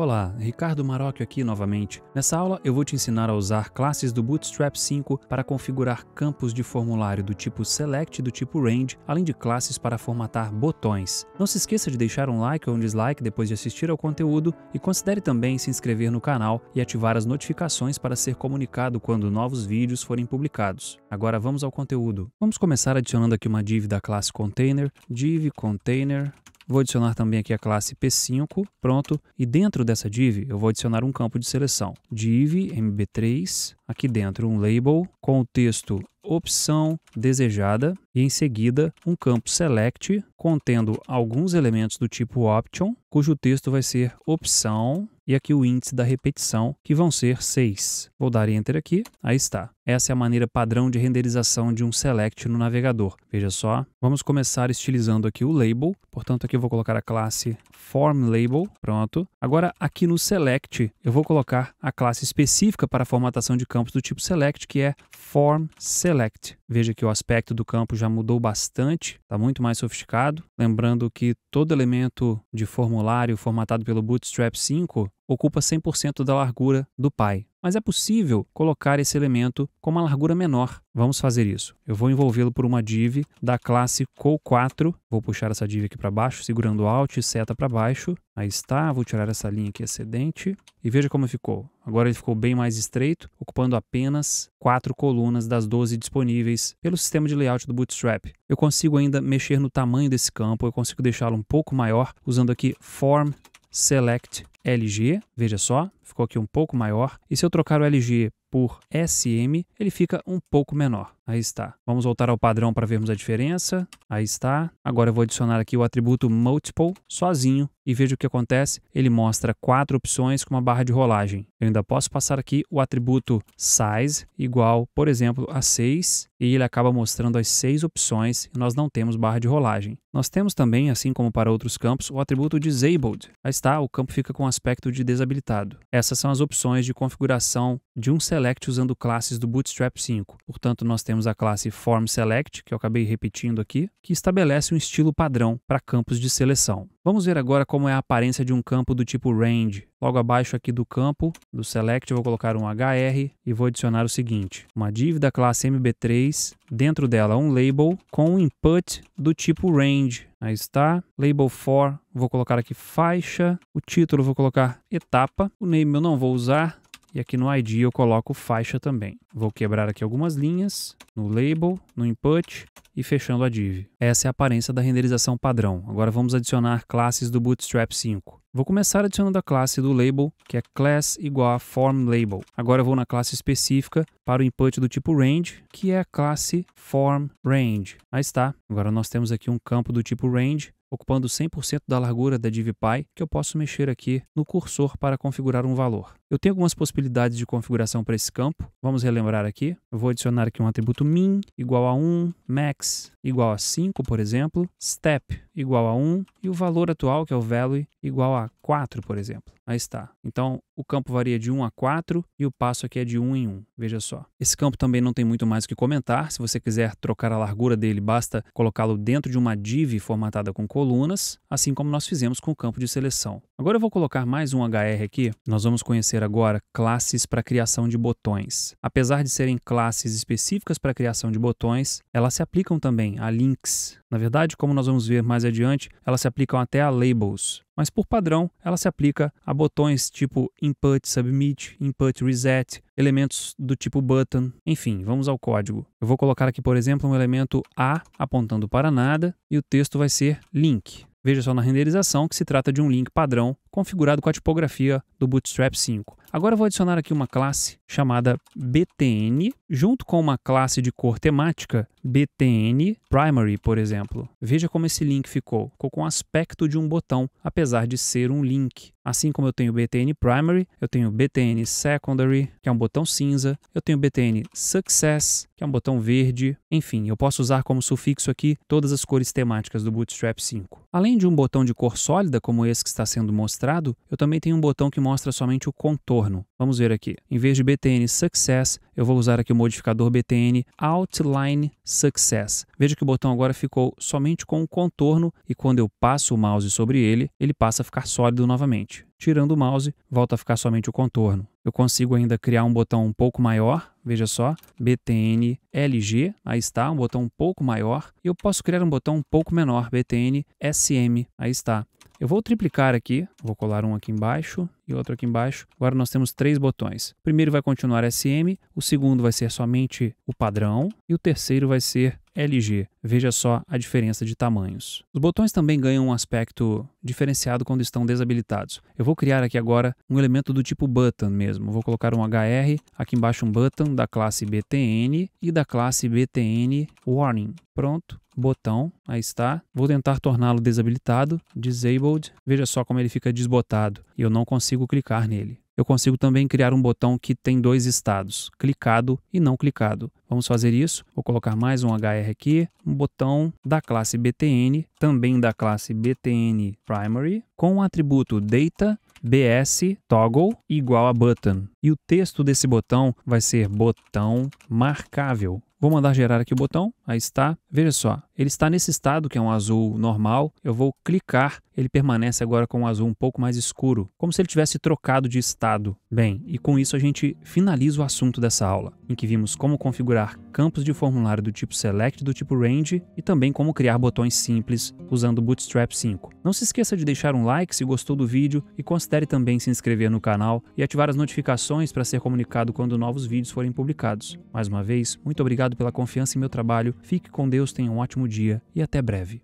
Olá, Ricardo Marocchio aqui novamente. Nessa aula eu vou te ensinar a usar classes do Bootstrap 5 para configurar campos de formulário do tipo Select e do tipo Range, além de classes para formatar botões. Não se esqueça de deixar um like ou um dislike depois de assistir ao conteúdo e considere também se inscrever no canal e ativar as notificações para ser comunicado quando novos vídeos forem publicados. Agora vamos ao conteúdo. Vamos começar adicionando aqui uma div da classe Container, div container Vou adicionar também aqui a classe P5, pronto. E dentro dessa div, eu vou adicionar um campo de seleção. Div MB3, aqui dentro um label com o texto opção desejada e em seguida um campo select contendo alguns elementos do tipo option, cujo texto vai ser opção e aqui o índice da repetição, que vão ser 6. Vou dar Enter aqui, aí está. Essa é a maneira padrão de renderização de um select no navegador. Veja só, vamos começar estilizando aqui o label, portanto aqui eu vou colocar a classe formLabel, pronto. Agora aqui no select eu vou colocar a classe específica para a formatação de campos do tipo select, que é formSelect. Veja que o aspecto do campo já mudou bastante, está muito mais sofisticado. Lembrando que todo elemento de formulário formatado pelo Bootstrap 5 ocupa 100% da largura do pai. Mas é possível colocar esse elemento com uma largura menor. Vamos fazer isso. Eu vou envolvê-lo por uma div da classe co4. Vou puxar essa div aqui para baixo, segurando Alt e seta para baixo. Aí está, vou tirar essa linha aqui excedente. E veja como ficou. Agora ele ficou bem mais estreito, ocupando apenas quatro colunas das 12 disponíveis pelo sistema de layout do Bootstrap. Eu consigo ainda mexer no tamanho desse campo, eu consigo deixá-lo um pouco maior, usando aqui Form Select LG, veja só, ficou aqui um pouco maior. E se eu trocar o LG por SM, ele fica um pouco menor. Aí está. Vamos voltar ao padrão para vermos a diferença. Aí está. Agora eu vou adicionar aqui o atributo Multiple sozinho e veja o que acontece. Ele mostra quatro opções com uma barra de rolagem. Eu ainda posso passar aqui o atributo Size igual, por exemplo, a 6 e ele acaba mostrando as seis opções e nós não temos barra de rolagem. Nós temos também, assim como para outros campos, o atributo Disabled. Aí está, o campo fica com aspecto de desabilitado. Essas são as opções de configuração de um select usando classes do Bootstrap 5. Portanto, nós temos a classe FormSelect, que eu acabei repetindo aqui, que estabelece um estilo padrão para campos de seleção. Vamos ver agora como é a aparência de um campo do tipo range. Logo abaixo aqui do campo do select vou colocar um hr e vou adicionar o seguinte: uma div da classe mb3, dentro dela um label com um input do tipo range. Aí está, label for, vou colocar aqui faixa, o título vou colocar etapa, o name eu não vou usar, e aqui no ID eu coloco faixa também. Vou quebrar aqui algumas linhas no label, no input e fechando a div. Essa é a aparência da renderização padrão. Agora vamos adicionar classes do Bootstrap 5. Vou começar adicionando a classe do label, que é class igual a formLabel. Agora eu vou na classe específica para o input do tipo range, que é a classe formRange. Aí está. Agora nós temos aqui um campo do tipo range ocupando 100% da largura da DivPy, que eu posso mexer aqui no cursor para configurar um valor. Eu tenho algumas possibilidades de configuração para esse campo. Vamos relembrar aqui. Eu vou adicionar aqui um atributo min igual a 1, max igual a 5, por exemplo, step igual a 1 e o valor atual, que é o value, igual a 4, por exemplo. Aí está. Então, o campo varia de 1 a 4 e o passo aqui é de 1 em 1. Veja só. Esse campo também não tem muito mais o que comentar. Se você quiser trocar a largura dele, basta colocá-lo dentro de uma div formatada com colunas, assim como nós fizemos com o campo de seleção. Agora eu vou colocar mais um HR aqui. Nós vamos conhecer agora classes para criação de botões. Apesar de serem classes específicas para criação de botões, elas se aplicam também a links. Na verdade, como nós vamos ver mais adiante, elas se aplicam até a labels mas por padrão ela se aplica a botões tipo input submit, input reset, elementos do tipo button, enfim, vamos ao código. Eu vou colocar aqui, por exemplo, um elemento A apontando para nada e o texto vai ser link. Veja só na renderização que se trata de um link padrão configurado com a tipografia do Bootstrap 5. Agora eu vou adicionar aqui uma classe chamada btn, junto com uma classe de cor temática, btn primary, por exemplo. Veja como esse link ficou. Ficou com o aspecto de um botão, apesar de ser um link. Assim como eu tenho btn primary, eu tenho btn secondary, que é um botão cinza, eu tenho btn success, que é um botão verde. Enfim, eu posso usar como sufixo aqui todas as cores temáticas do Bootstrap 5. Além de um botão de cor sólida, como esse que está sendo mostrado, listrado, eu também tenho um botão que mostra somente o contorno. Vamos ver aqui. Em vez de BTN Success, eu vou usar aqui o modificador BTN Outline Success. Veja que o botão agora ficou somente com o contorno e quando eu passo o mouse sobre ele, ele passa a ficar sólido novamente. Tirando o mouse, volta a ficar somente o contorno. Eu consigo ainda criar um botão um pouco maior, veja só, BTN LG, aí está, um botão um pouco maior. E eu posso criar um botão um pouco menor, BTN SM, aí está. Eu vou triplicar aqui, vou colar um aqui embaixo e outro aqui embaixo. Agora nós temos três botões. O primeiro vai continuar SM, o segundo vai ser somente o padrão e o terceiro vai ser LG. Veja só a diferença de tamanhos. Os botões também ganham um aspecto diferenciado quando estão desabilitados. Eu vou criar aqui agora um elemento do tipo button mesmo. Vou colocar um HR, aqui embaixo um button da classe BTN e da classe BTN Warning. Pronto, botão, aí está. Vou tentar torná-lo desabilitado, disabled. Veja só como ele fica desbotado e eu não consigo clicar nele eu consigo também criar um botão que tem dois estados, clicado e não clicado. Vamos fazer isso. Vou colocar mais um HR aqui, um botão da classe BTN, também da classe BTN Primary, com o atributo data bs toggle igual a button. E o texto desse botão vai ser botão marcável. Vou mandar gerar aqui o botão, aí está. Veja só, ele está nesse estado que é um azul normal. Eu vou clicar, ele permanece agora com um azul um pouco mais escuro, como se ele tivesse trocado de estado. Bem, e com isso a gente finaliza o assunto dessa aula, em que vimos como configurar campos de formulário do tipo Select do tipo Range e também como criar botões simples usando Bootstrap 5. Não se esqueça de deixar um like se gostou do vídeo e considere também se inscrever no canal e ativar as notificações para ser comunicado quando novos vídeos forem publicados. Mais uma vez, muito obrigado pela confiança em meu trabalho, fique com Deus, tenha um ótimo dia e até breve.